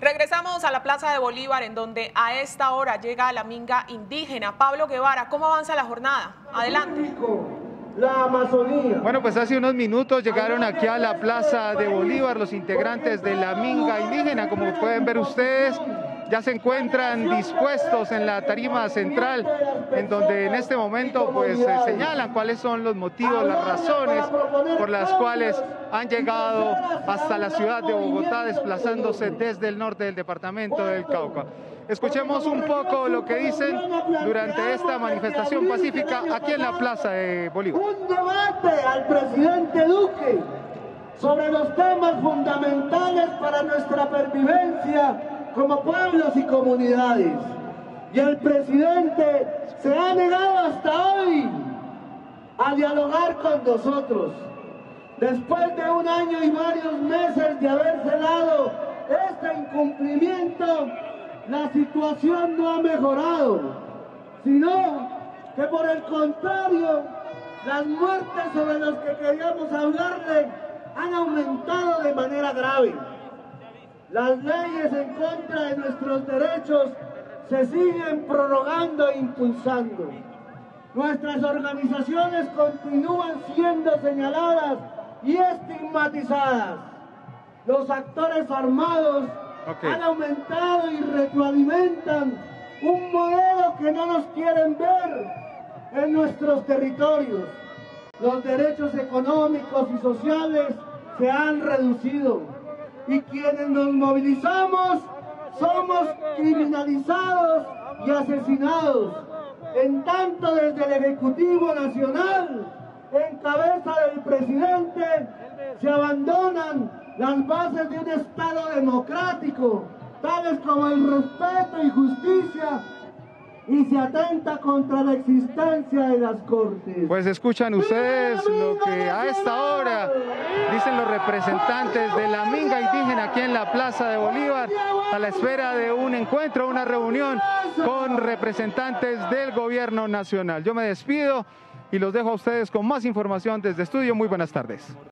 Regresamos a la Plaza de Bolívar, en donde a esta hora llega la minga indígena. Pablo Guevara, ¿cómo avanza la jornada? Adelante. La Amazonía. Bueno, pues hace unos minutos llegaron aquí a la Plaza de Bolívar los integrantes de la minga indígena, como pueden ver ustedes ya se encuentran dispuestos en la tarima central, en donde en este momento pues se señalan cuáles son los motivos, las razones por las cuales han llegado hasta la ciudad de Bogotá, desplazándose desde el norte del departamento del Cauca. Escuchemos un poco lo que dicen durante esta manifestación pacífica aquí en la Plaza de Bolívar. Un debate al presidente Duque sobre los temas fundamentales para nuestra pervivencia como pueblos y comunidades. Y el presidente se ha negado hasta hoy a dialogar con nosotros. Después de un año y varios meses de haberse dado este incumplimiento, la situación no ha mejorado, sino que por el contrario, las muertes sobre las que queríamos hablarle han aumentado de manera grave. Las leyes en contra de nuestros derechos se siguen prorrogando e impulsando. Nuestras organizaciones continúan siendo señaladas y estigmatizadas. Los actores armados han aumentado y retroalimentan un modelo que no nos quieren ver en nuestros territorios. Los derechos económicos y sociales se han reducido y quienes nos movilizamos somos criminalizados y asesinados. En tanto desde el Ejecutivo Nacional, en cabeza del presidente, se abandonan las bases de un Estado democrático, tales como el respeto y justicia y se atenta contra la existencia de las cortes. Pues escuchan ustedes lo que a esta hora dicen los representantes de la minga indígena aquí en la Plaza de Bolívar a la espera de un encuentro, una reunión con representantes del gobierno nacional. Yo me despido y los dejo a ustedes con más información desde estudio. Muy buenas tardes.